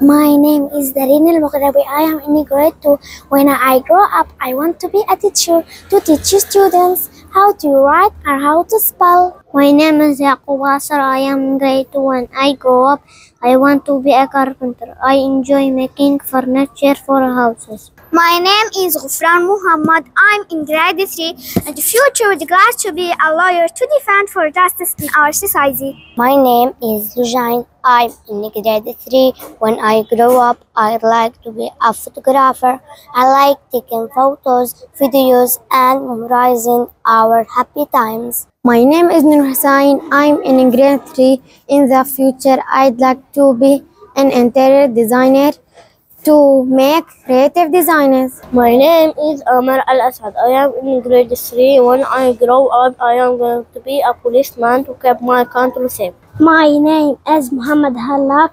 My name is Darin Mughrabi. I am in grade 2. When I grow up, I want to be a teacher to teach students how to write and how to spell. My name is Yaqub Asar. I am in grade 2. When I grow up, I want to be a carpenter. I enjoy making furniture for houses. My name is Ghufran Muhammad. I'm in grade 3 and the future would glad to be a lawyer to defend for justice in our society. My name is Lujain. I'm in grade 3. When I grow up, I'd like to be a photographer. I like taking photos, videos, and memorizing our happy times. My name is Nur Hussain. I'm in grade 3. In the future, I'd like to be an interior designer to make creative designs. My name is Amar Al Asad. I am in grade 3. When I grow up, I am going to be a policeman to keep my country safe. My name is Muhammad Halak.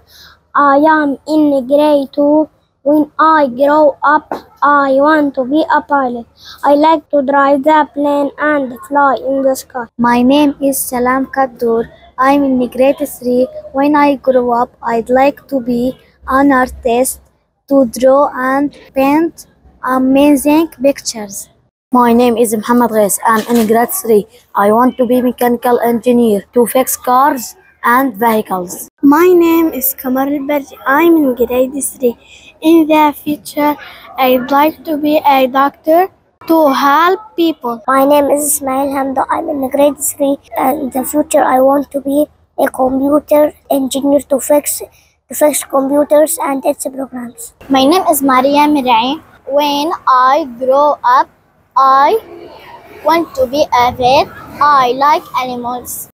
I am in grade 2. When I grow up, I want to be a pilot. I like to drive the plane and fly in the sky. My name is Salam Kaddour. I'm in grade 3. When I grow up, I'd like to be an artist to draw and paint amazing pictures. My name is Muhammad Ghais. I'm in grade 3. I want to be mechanical engineer to fix cars and vehicles. My name is Kamar Al-Barji. I'm in grade 3. In the future, I'd like to be a doctor to help people. My name is Ismail Hamdo. I'm in grade 3. And in the future, I want to be a computer engineer to fix to fix computers and its programs. My name is Maria Mirai. When I grow up, I want to be a vet. I like animals.